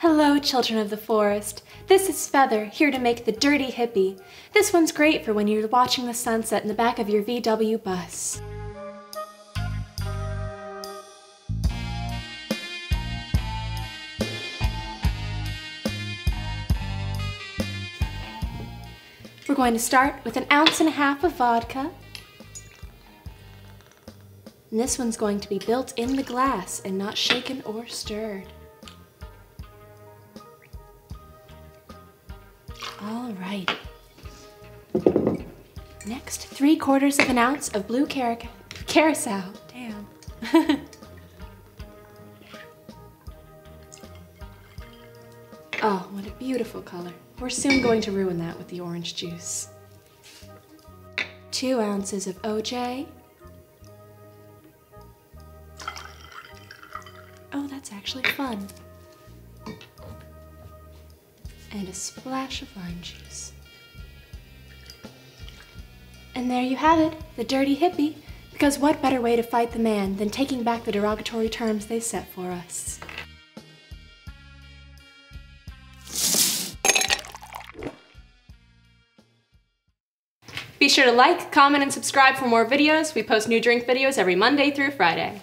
Hello, children of the forest. This is Feather, here to make the Dirty Hippie. This one's great for when you're watching the sunset in the back of your VW bus. We're going to start with an ounce and a half of vodka. And this one's going to be built in the glass and not shaken or stirred. All right. Next, three quarters of an ounce of blue carac carousel. Damn. oh, what a beautiful color. We're soon going to ruin that with the orange juice. Two ounces of OJ. Oh, that's actually fun and a splash of lime juice. And there you have it, the dirty hippie, because what better way to fight the man than taking back the derogatory terms they set for us? Be sure to like, comment, and subscribe for more videos. We post new drink videos every Monday through Friday.